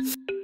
you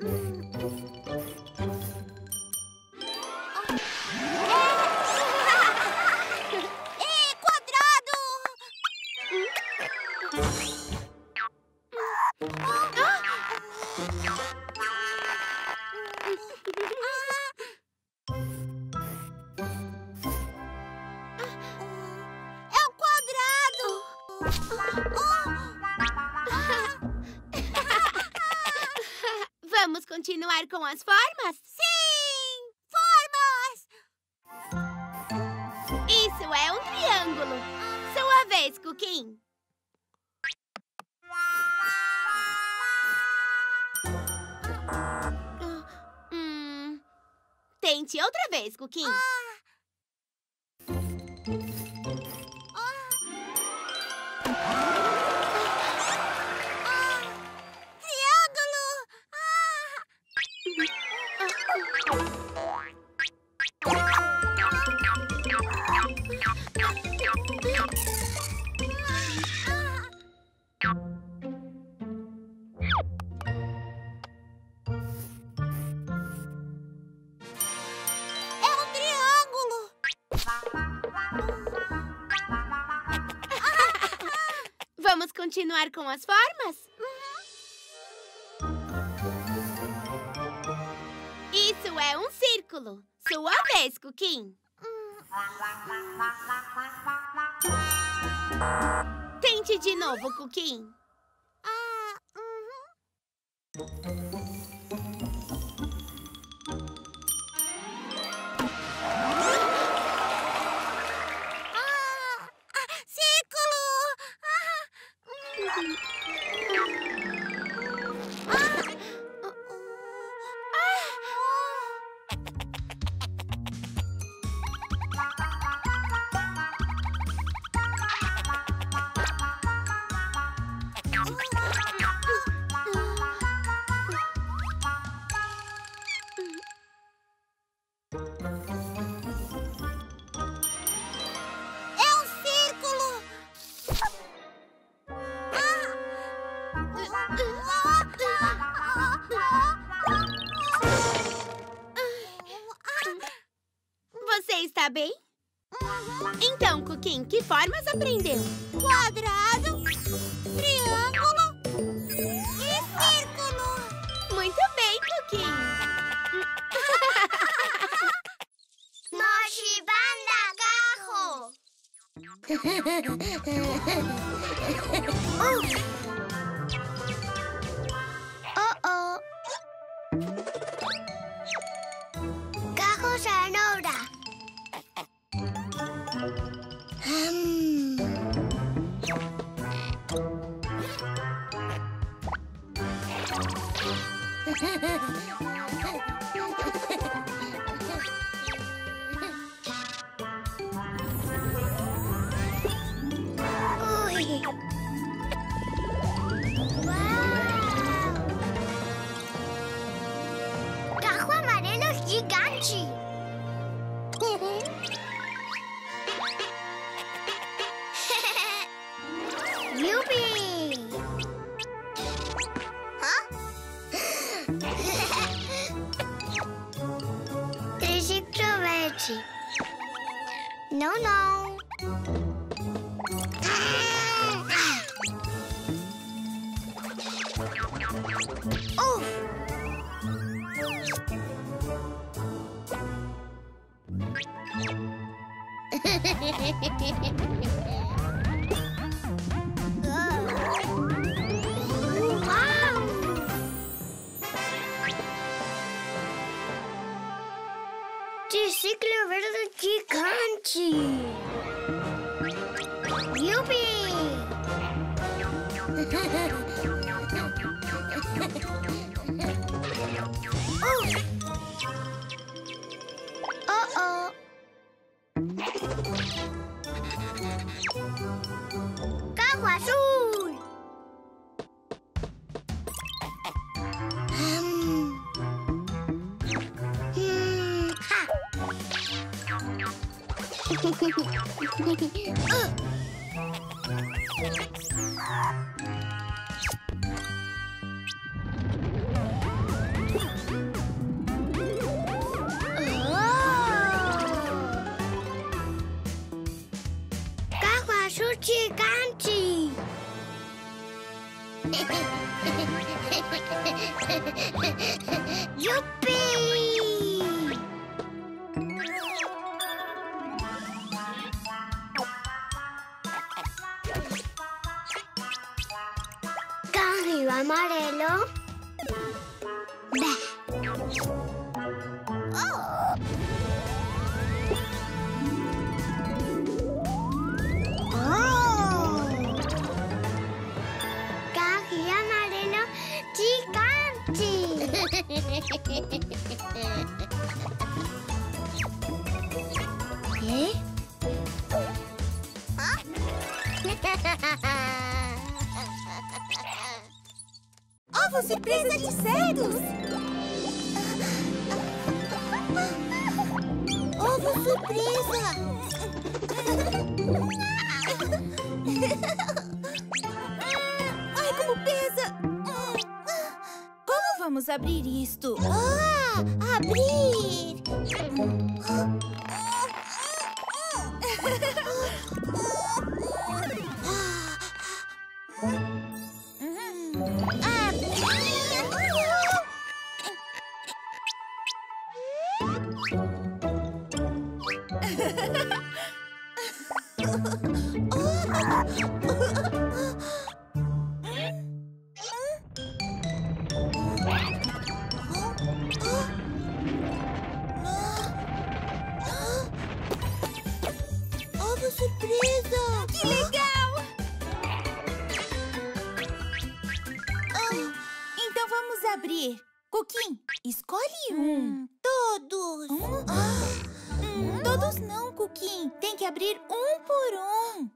Mm. Cookie. Triângulo! Ah! marcam as formas? Uhum. Isso é um círculo. Sua vez, Cuquim. Tente de novo, Cuquim. Ah, uhum. É está bem? Então, Cuquim, que formas aprendeu? Quadrado, Oh! Cabo azul. Um. Hmm. Ha. よ っ Ovo surpresa de cegos! Ovo surpresa! Abrir isto? Ah, abrir! Surpresa! Que legal! Então vamos abrir. Coquim, escolhe um. Todos! Hum, Todos não, Coquim. Tem que abrir um por um.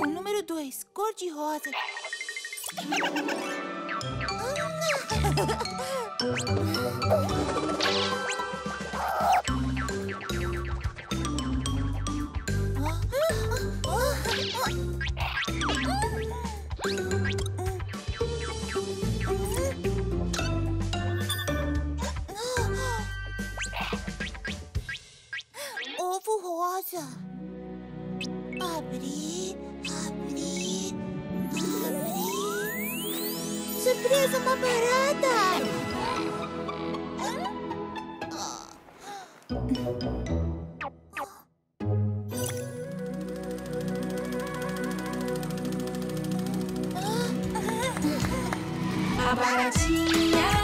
O número dois, cor de rosa. Rosa! Abrir, abrir, abrir. Surpresa, uma barata! A baratinha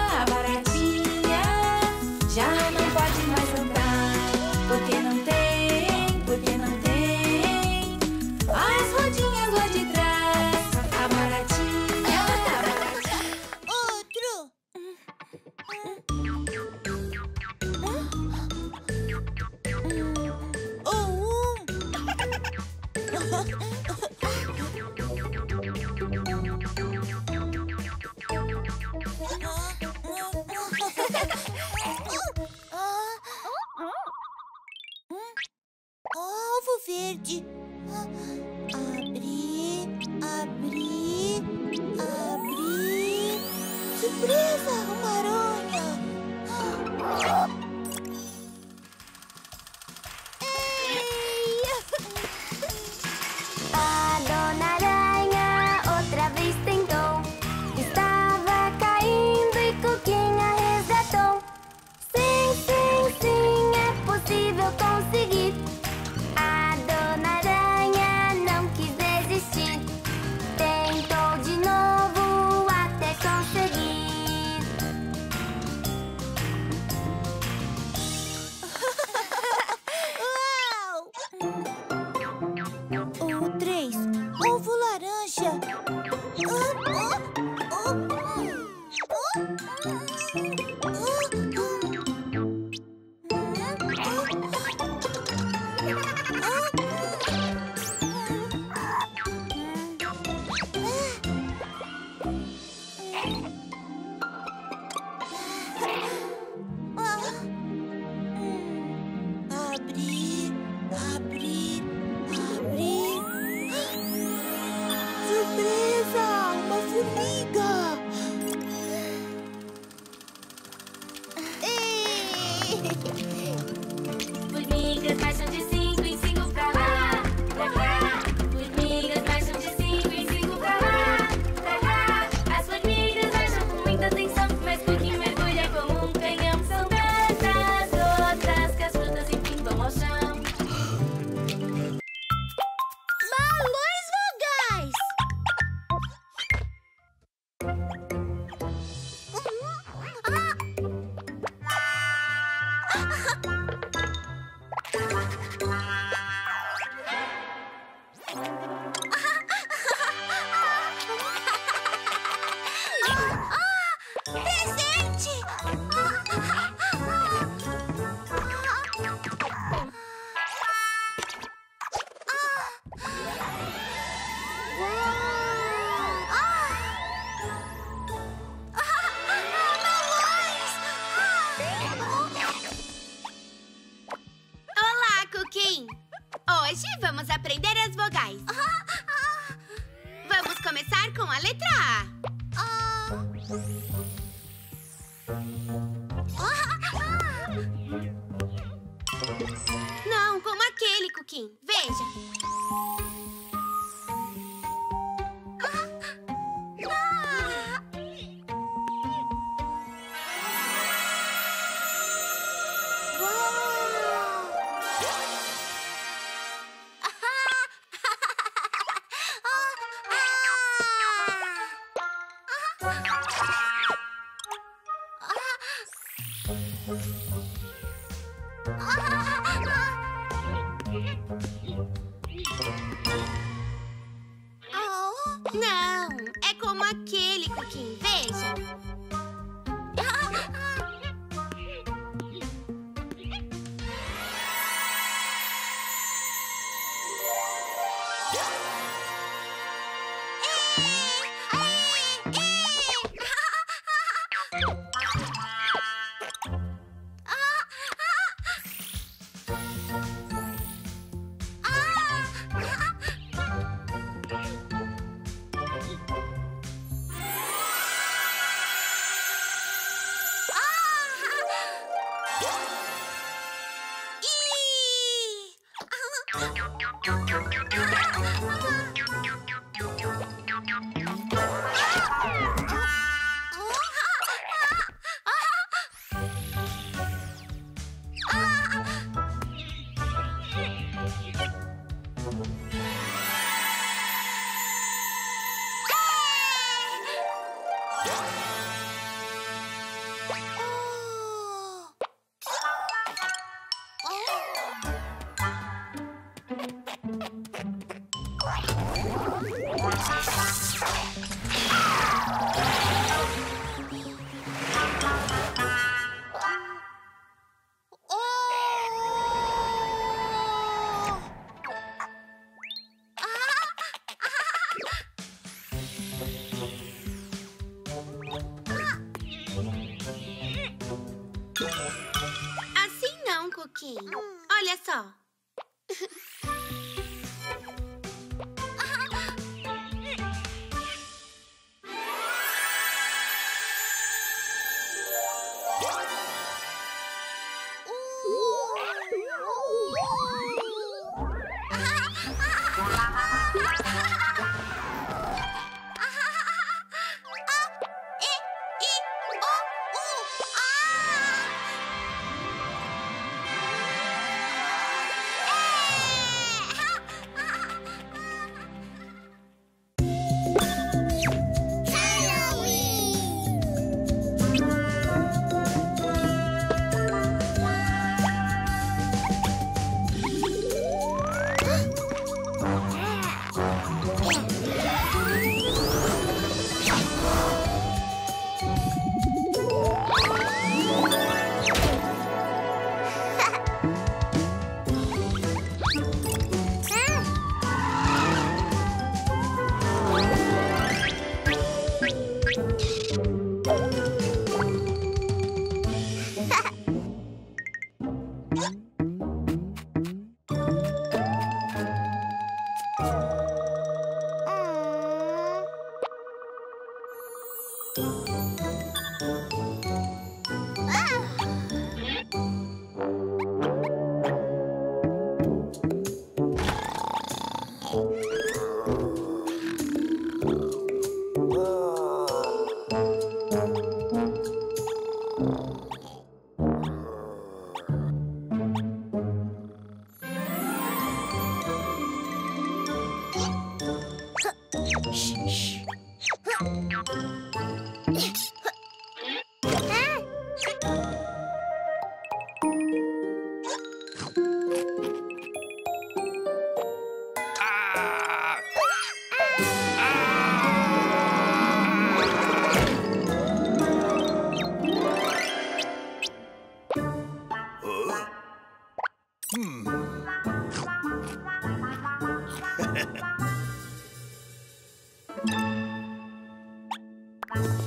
you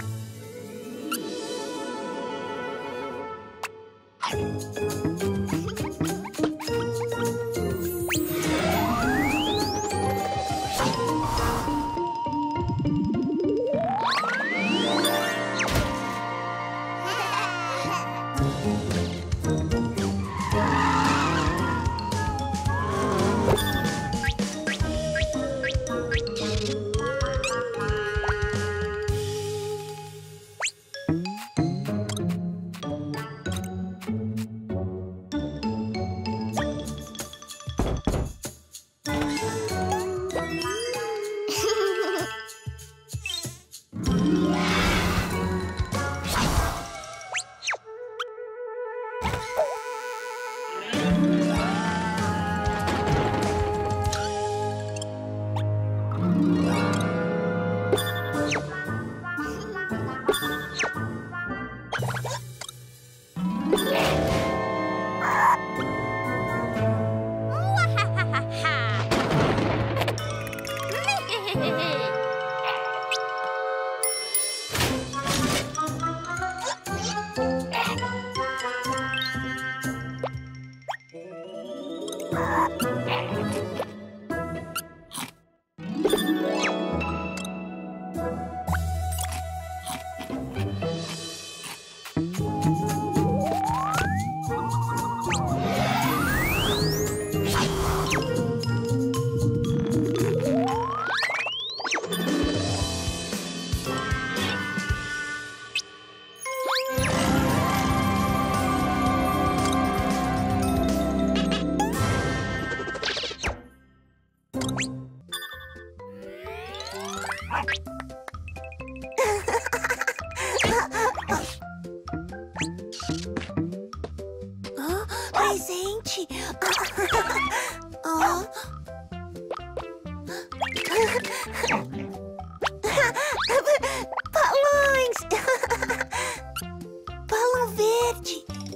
Edgy.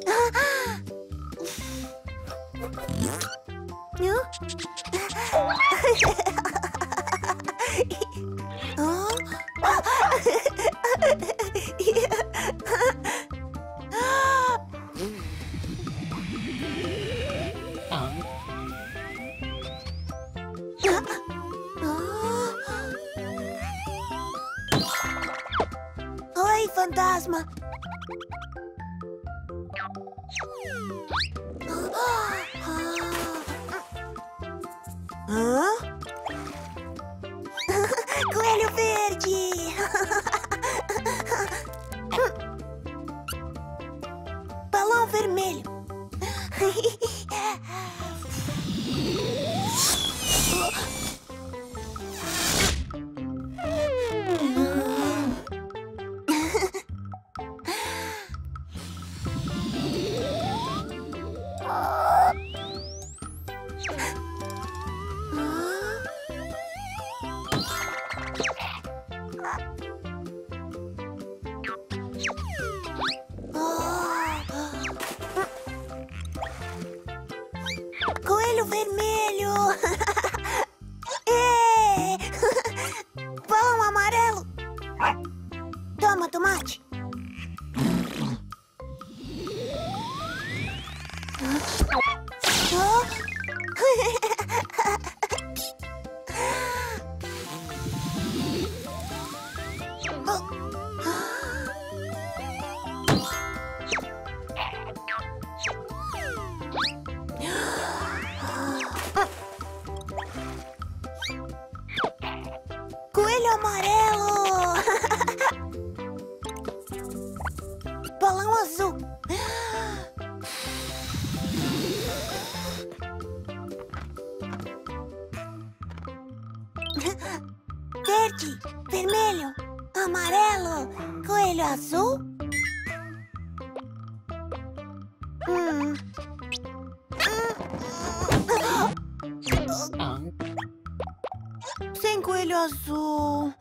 Sem coelho azul.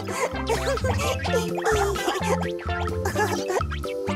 ウフフフ。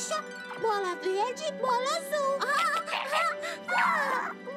Roxa, bola verde, bola azul.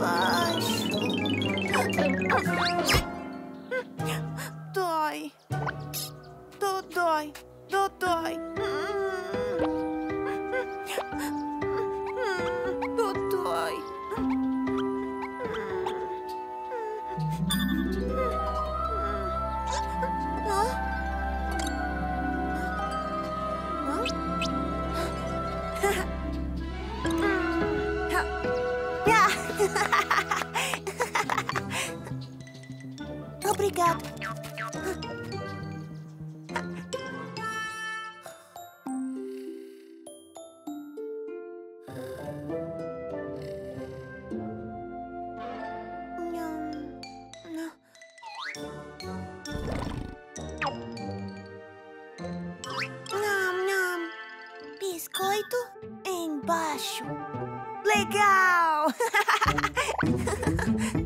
啊！Biscoito embaixo. Legal!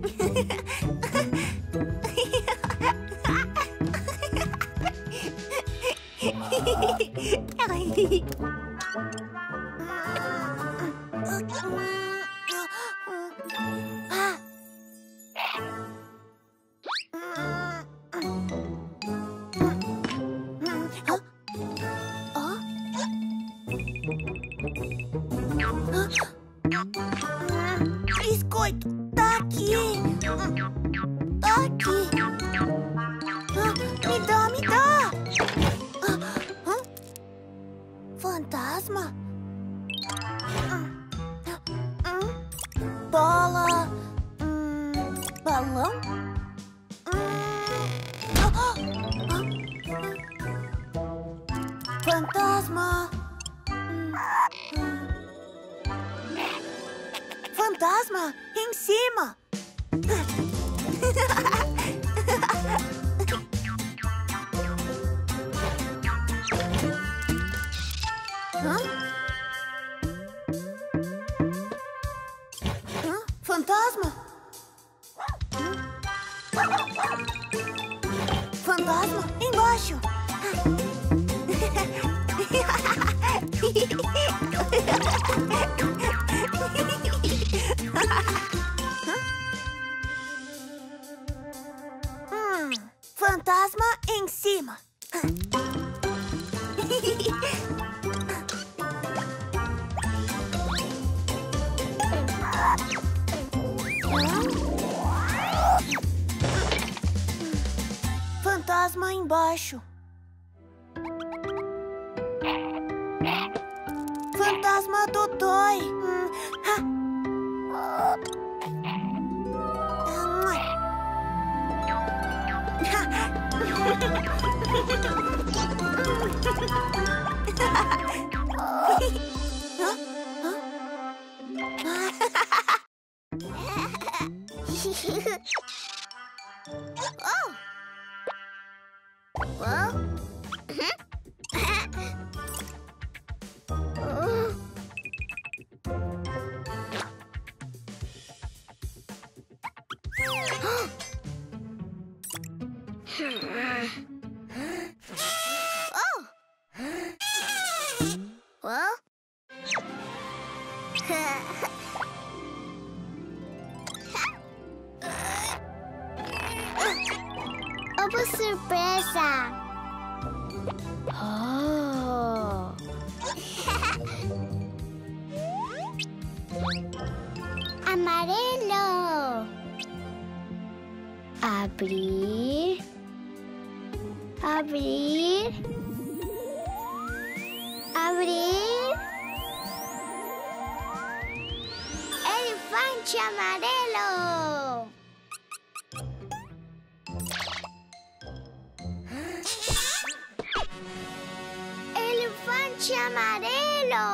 peluche amarelo.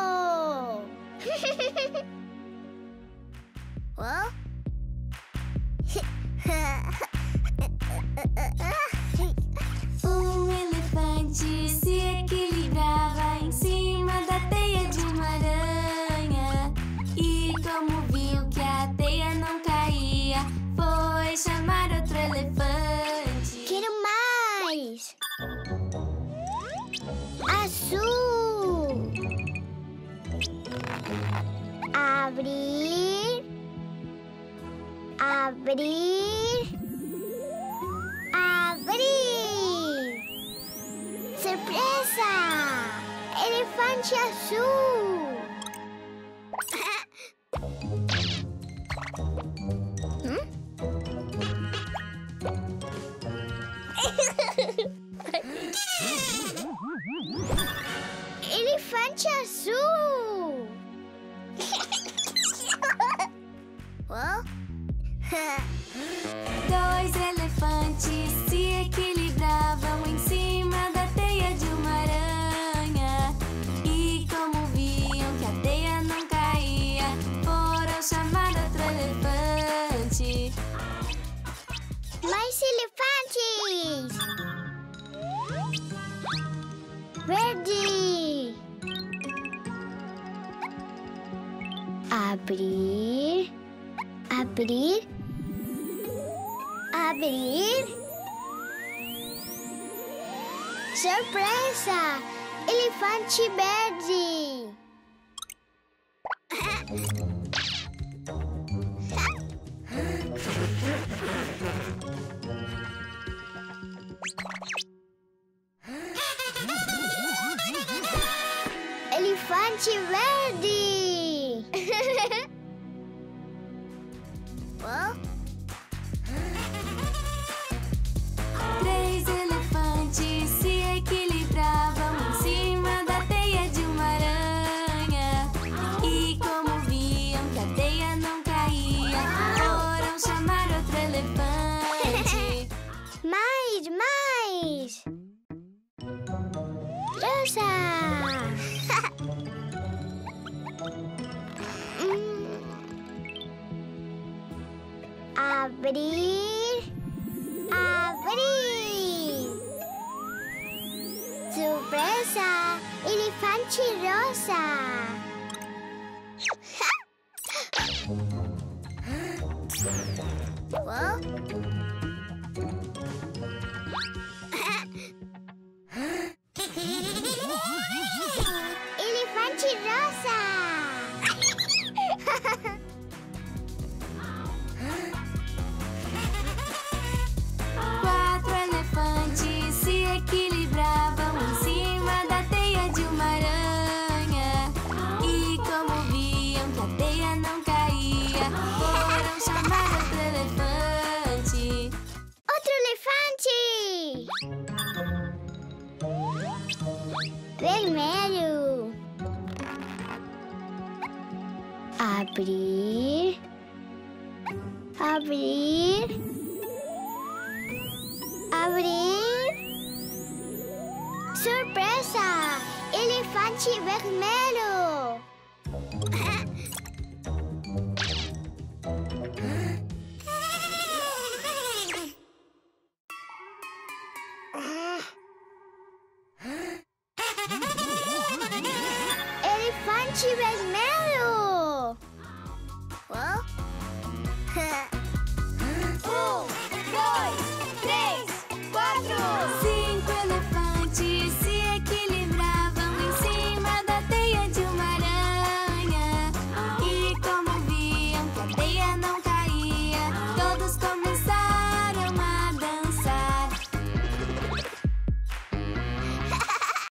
Oh, abrir, abrir, abrir. Surpresa! Elefante azul! abrir, abrir, abrir. Surpresa! Elefante bebê! abrir, abrir, abrir. Surpresa! Elefante vermelho!